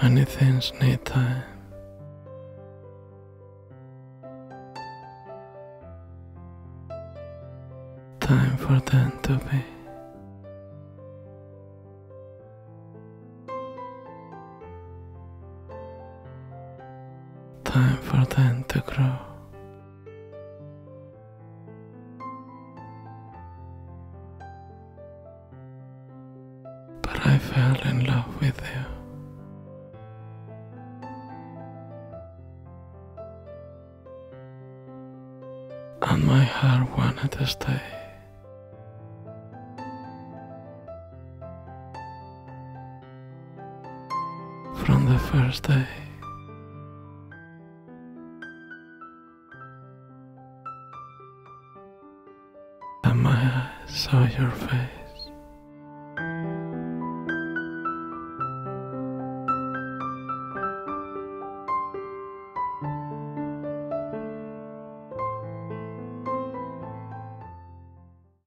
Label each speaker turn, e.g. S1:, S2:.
S1: Many things need time. Time for them to be. Time for them to grow. But I fell in love with you. And my heart wanted to stay. From the first day. that my eyes saw your face.